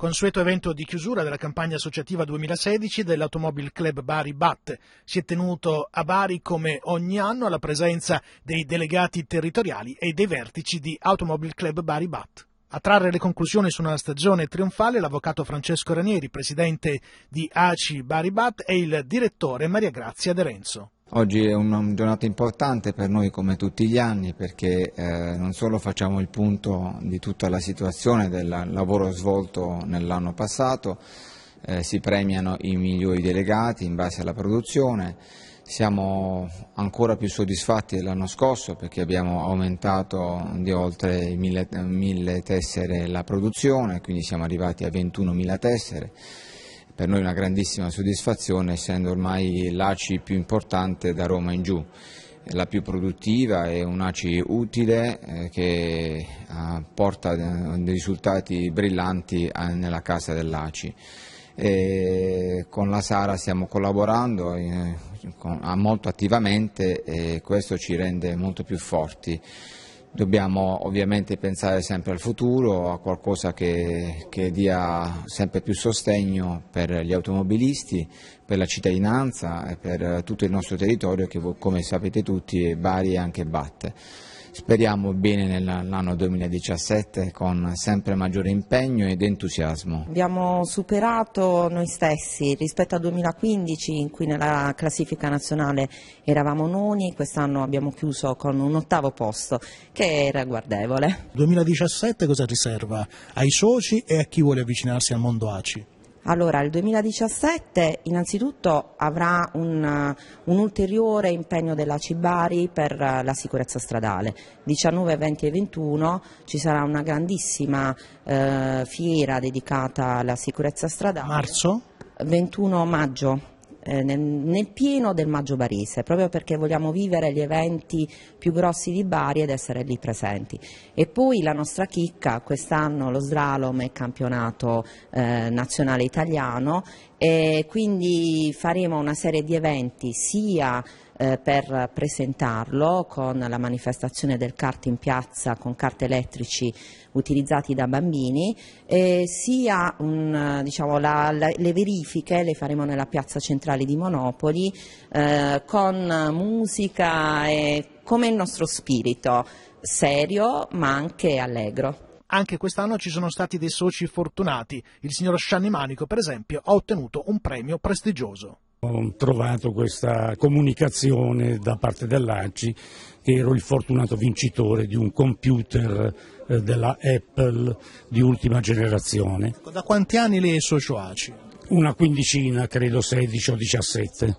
Consueto evento di chiusura della campagna associativa 2016 dell'Automobile Club Bari BAT. Si è tenuto a Bari come ogni anno alla presenza dei delegati territoriali e dei vertici di Automobile Club Bari BAT. A trarre le conclusioni su una stagione trionfale l'avvocato Francesco Ranieri, presidente di ACI Bari BAT e il direttore Maria Grazia De Renzo. Oggi è una giornata importante per noi come tutti gli anni perché eh, non solo facciamo il punto di tutta la situazione del lavoro svolto nell'anno passato, eh, si premiano i migliori delegati in base alla produzione, siamo ancora più soddisfatti dell'anno scorso perché abbiamo aumentato di oltre mille, mille tessere la produzione, quindi siamo arrivati a 21.000 tessere per noi una grandissima soddisfazione essendo ormai l'ACI più importante da Roma in giù, la più produttiva e un ACI utile eh, che eh, porta dei risultati brillanti eh, nella casa dell'ACI. con la Sara stiamo collaborando molto attivamente e questo ci rende molto più forti. Dobbiamo ovviamente pensare sempre al futuro, a qualcosa che, che, dia sempre più sostegno per gli automobilisti, per la cittadinanza e per tutto il nostro territorio che come sapete tutti Bari anche Batte. Speriamo bene nell'anno 2017 con sempre maggiore impegno ed entusiasmo. Abbiamo superato noi stessi rispetto al 2015 in cui nella classifica nazionale eravamo noni, quest'anno abbiamo chiuso con un ottavo posto che è ragguardevole. 2017 cosa riserva ai soci e a chi vuole avvicinarsi al mondo ACI? Allora, il 2017 innanzitutto avrà un, un ulteriore impegno della Cibari per la sicurezza stradale. 19, 20 e 21 ci sarà una grandissima eh, fiera dedicata alla sicurezza stradale. Marzo? 21 maggio eh, nel, nel, pieno del Maggio Barese, proprio perché vogliamo vivere gli eventi più grossi di Bari ed essere lì presenti. E poi la nostra chicca, quest'anno lo slalom è campionato eh, nazionale italiano e quindi faremo una serie di eventi sia eh, per presentarlo con la manifestazione del kart in piazza con kart elettrici utilizzati da bambini, eh, sia un, diciamo, la, la, le verifiche le faremo nella piazza centrale di Monopoli eh, con musica e come il nostro spirito, serio ma anche allegro. Anche quest'anno ci sono stati dei soci fortunati. Il signor Scianni Manico, per esempio, ha ottenuto un premio prestigioso. Ho trovato questa comunicazione da parte dell'ACI che ero il fortunato vincitore di un computer eh, della Apple di ultima generazione. Ecco, da quanti anni lei è socio ACI? Una quindicina, credo 16 o 17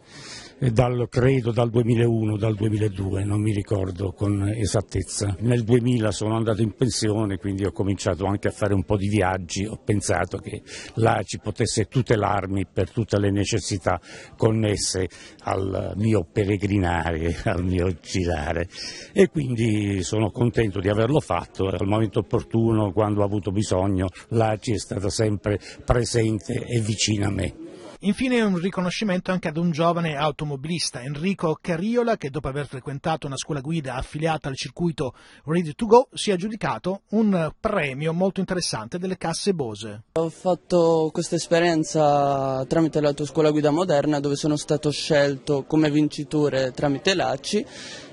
dal, credo dal 2001, dal 2002, non mi ricordo con esattezza. Nel 2000 sono andato in pensione, quindi ho cominciato anche a fare un po' di viaggi, ho pensato che l'ACI potesse tutelarmi per tutte le necessità connesse al mio peregrinare, al mio girare e quindi sono contento di averlo fatto, al momento opportuno, quando ho avuto bisogno, l'ACI è stata sempre presente e vicina a me. Infine un riconoscimento anche ad un giovane automobilista, Enrico Carriola, che dopo aver frequentato una scuola guida affiliata al circuito Ready to Go si è aggiudicato un premio molto interessante delle casse Bose. Ho fatto questa esperienza tramite l'autoscuola guida moderna dove sono stato scelto come vincitore tramite l'ACI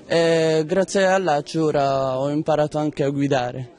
e grazie all'ACI ora ho imparato anche a guidare.